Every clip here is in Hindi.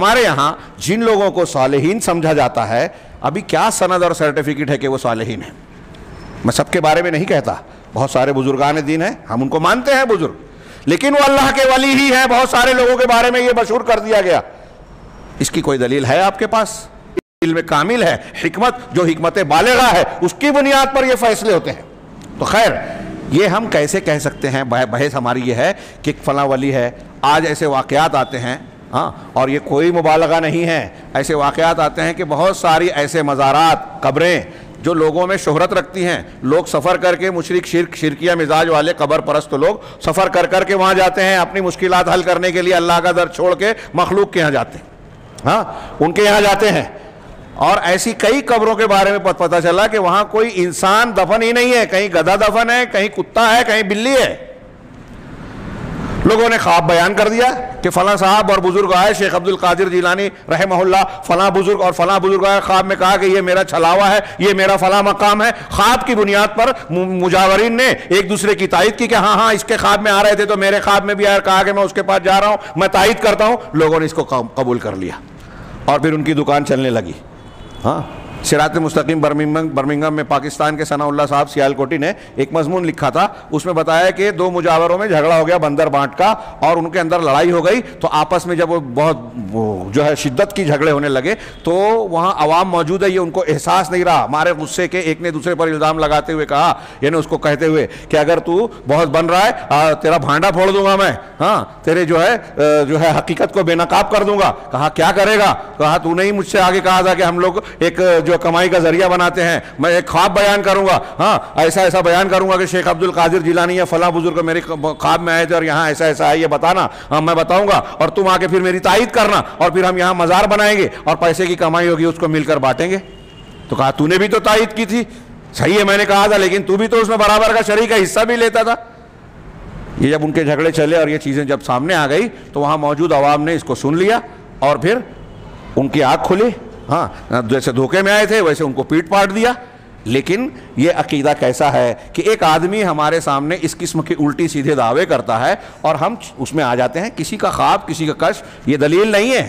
हमारे यहाँ जिन लोगों को सालेहीन समझा जाता है, अभी क्या सनद और सर्टिफिकेट है कि वो सालेहीन है? मैं सबके बारे में नहीं कहता। बहुत सारे बुजुर्गान दिन हैं, हम उनको मानते हैं बुज़ुर्ग। लेकिन वो अल्लाह के वली ही हैं, बहुत सारे लोगों के बारे में ये मशहूर कर दिया गया। इसकी कोई दलील है आपके पास? इल्म कामिल है, हिकमत, जो हिकमत बालेगा है, उसकी बुनियाद पर ये फैसले होते हैं। तो खैर, ये हम कैसे कह सकते हैं? बहस हमारी ये है कि फला वली है। आज ऐसे वाक़ात आते हैं हाँ और ये कोई मुबालगा नहीं है। ऐसे वाक़ात आते हैं कि बहुत सारी ऐसे मज़ारात, कब्रें, जो लोगों में शोहरत रखती हैं। लोग सफ़र करके मुशरक शिरक शिरकिया मिजाज वाले कबर परस्त लोग सफ़र कर कर के वहाँ जाते हैं अपनी मुश्किल हल करने के लिए अल्लाह का दर छोड़ के मखलूक के यहाँ जाते हैं। हाँ उनके यहाँ जाते हैं। और ऐसी कई कब्रों के बारे में पता चला कि वहाँ कोई इंसान दफन ही नहीं है। कहीं गधा दफन है, कहीं कुत्ता है, कहीं बिल्ली है। लोगों ने ख्वाब बयान कर दिया कि फला साहब और बुज़ुर्ग आए, शेख अब्दुल कादिर जिलानी रहमहुल्ला, फला बुज़ुर्ग और फला बुज़ुर्ग आए, ख्वाब में कहा कि ये मेरा छलावा है, ये मेरा फला मकाम है। ख्वाब की बुनियाद पर मुजावरीन ने एक दूसरे की तायद की कि हाँ हाँ इसके ख्वाब में आ रहे थे तो मेरे ख्वाब में भी आया कहा कि मैं उसके पास जा रहा हूँ, मैं तायद करता हूँ। लोगों ने इसको कबूल कर लिया और फिर उनकी दुकान चलने लगी। हाँ। सिरात मुस्तकीम बर्मिंगम में पाकिस्तान के सनाउल्ला साहब सियालकोटी ने एक मजमून लिखा था। उसमें बताया कि दो मुजावरों में झगड़ा हो गया बंदर बांट का और उनके अंदर लड़ाई हो गई। तो आपस में जब वो बहुत जो है शिद्दत की झगड़े होने लगे तो वहाँ आवाम मौजूद है, ये उनको एहसास नहीं रहा। हमारे गुस्से के एक ने दूसरे पर इल्ज़ाम लगाते हुए कहा, यानी उसको कहते हुए कि अगर तू बहुत बन रहा है तेरा भांडा फोड़ दूँगा मैं। हाँ तेरे जो है जो है हकीकत को बेनकाब कर दूँगा। कहा, क्या करेगा? कहा, तूने ही मुझसे आगे कहा था कि हम लोग एक, जो जो कमाई का ज़रिया बनाते हैं, मैं एक ख्वाब बयान करूँगा। हाँ ऐसा ऐसा बयान करूँगा कि शेख अब्दुल कादिर जिलानी या फला बुज़ुर्ग मेरे ख्वाब में आए थे और यहाँ ऐसा ऐसा है, ये बताना। हाँ मैं बताऊँगा और तुम आके फिर मेरी तायद करना और फिर हम यहाँ मज़ार बनाएँगे और पैसे की कमाई होगी, उसको मिलकर बांटेंगे। तो कहा, तूने भी तो तायद की थी। सही है, मैंने कहा था, लेकिन तू भी तो उसमें बराबर का शरीक का हिस्सा भी लेता था। ये जब उनके झगड़े चले और ये चीज़ें जब सामने आ गई तो वहाँ मौजूद आवाम ने इसको सुन लिया और फिर उनकी आँख खुली। हाँ जैसे धोखे में आए थे, वैसे उनको पीट पाट दिया। लेकिन ये अकीदा कैसा है कि एक आदमी हमारे सामने इस किस्म के उल्टी सीधे दावे करता है और हम उसमें आ जाते हैं, किसी का ख्वाब, किसी का कश ये दलील नहीं है।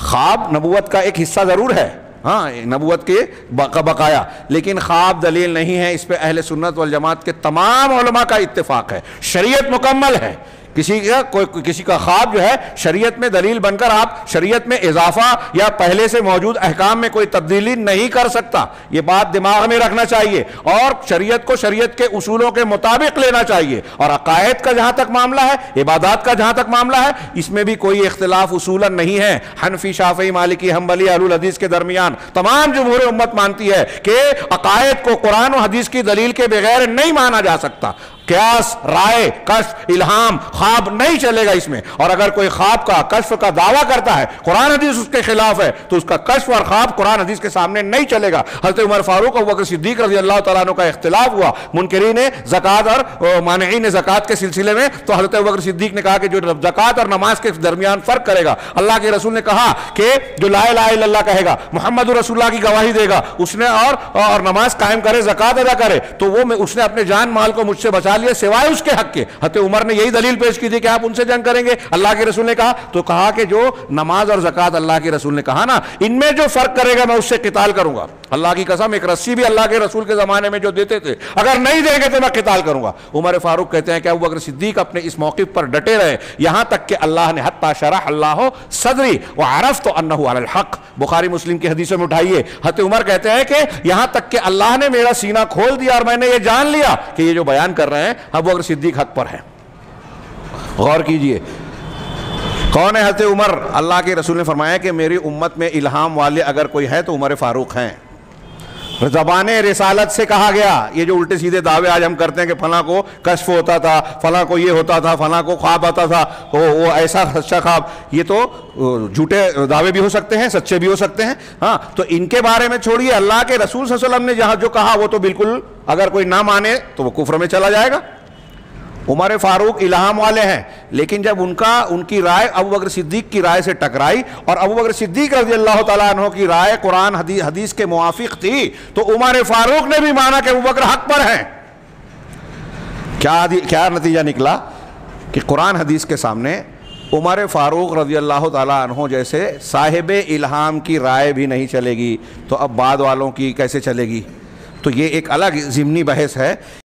ख्वाब नबूत का एक हिस्सा ज़रूर है। हाँ नबूत के बकाया। लेकिन ख्वाब दलील नहीं है, इस पर अहल सुन्नत वल जमात के तमाम का इत्तेफाक है। शरीयत मुकम्मल है। किसी का कोई, किसी का ख्वाब जो है, शरीयत में दलील बनकर आप शरीयत में इजाफा या पहले से मौजूद अहकाम में कोई तब्दीली नहीं कर सकता। ये बात दिमाग में रखना चाहिए और शरीयत को शरीयत के उसूलों के मुताबिक लेना चाहिए। और अकायद का जहाँ तक मामला है, इबादत का जहाँ तक मामला है, इसमें भी कोई इख्तलाफ उसूलन नहीं है। हनफी शाफी मालिकी, हम्बली हदीस के दरमियान तमाम जमहूर उम्मत मानती है कि अकायद को कुरान और हदीस की दलील के बगैर नहीं माना जा सकता। क्यास राय कश्फ इल्हाम ख्वाब नहीं चलेगा इसमें। और अगर कोई ख्वाब का कश्फ का दावा करता है कुरान हदीस उसके खिलाफ है तो उसका कश्फ और ख्वाब कुरान हदीस के सामने नहीं चलेगा। हज़रत उमर फारूक और वकर सिद्दीक रज़ी अल्लाह तु का इख्तलाफ हुआ। मुनकरी ने जक़ात और मानी ने जक़ात के सिलसिले में तो हज़रत वक्र सिद्दीक ने कहा कि जो जक़ात और नमाज़ के दरमियान फ़र्क करेगा अल्लाह के रसूल ने कहा कि जो ला लाला कहेगा मोहम्मद रसुल्ला की गवाही देगा उसने और, और नमाज़ कायम करे जक़ात अदा करे तो वो उसने अपने जान माल को मुझसे बचा लिया सिवाय उसके हक के। हत उमर ने यही दलील पेश की थी कि आप उनसे जंग करेंगे। अल्लाह के रसूल ने कहा तो कहा कि जो नमाज़ और जक़ात अल्लाह के रसूल ने कहा ना, इनमें जो फ़र्क करेगा मैं उससे किताल करूँगा। अल्लाह की कसम, एक रस्सी भी अल्लाह के रसूल के जमाने में जो देते थे, अगर नहीं देंगे तो मैं किताल करूँगा। उमर फारूक कहते हैं कि अबू बकर सिद्दीक अपने इस मौके पर डटे रहे, यहाँ तक कि अल्लाह ने हत्ता शरह अल्लाह सदरी व आरफ तो अन्न हक। बुखारी मुस्लिम की हदीसों में उठाइए। हत उमर कहते हैं कि यहाँ तक कि अल्लाह ने मेरा सीना खोल दिया और मैंने ये जान लिया कि ये जो बयान कर रहे हैं, अब वो अगर सिद्दीक हक पर है। गौर कीजिए, कौन है हज़रत उमर? अल्लाह के रसूल ने फरमाया कि मेरी उम्मत में इल्हाम वाले अगर कोई है तो उमर फारूक हैं। जबान रिसालत से कहा गया, ये जो उल्टे सीधे दावे आज हम करते हैं कि फला को कश्फ होता था, फला को ये होता था, फला को ख्वाब आता था वो वो ऐसा सच्चा ख्वाब, ये तो झूठे दावे भी हो सकते हैं, सच्चे भी हो सकते हैं हाँ तो इनके बारे में छोड़िए, अल्लाह के रसूल वसल्लम ने जहाँ जो कहा, वो तो बिल्कुल, अगर कोई ना माने तो वो कुफर में चला जाएगा। उमर फारूक इलाहाम वाले हैं। लेकिन जब उनका उनकी राय अबू बकर सिद्दीक की राय से टकराई और अबू बकर सिद्दीक रज़ी अल्लाह तु की राय कुरान हदीस, हदीस के मुआफिक थी तो उमर फारूक ने भी माना कि अबू बकर हक पर हैं। क्या क्या नतीजा निकला कि कुरान हदीस के सामने उमर फ़ारूक रज़ी अल्लाह तहों जैसे साहिब इल्हाम की राय भी नहीं चलेगी तो अब बाद वालों की कैसे चलेगी? तो ये एक अलग ज़िमनी बहस है।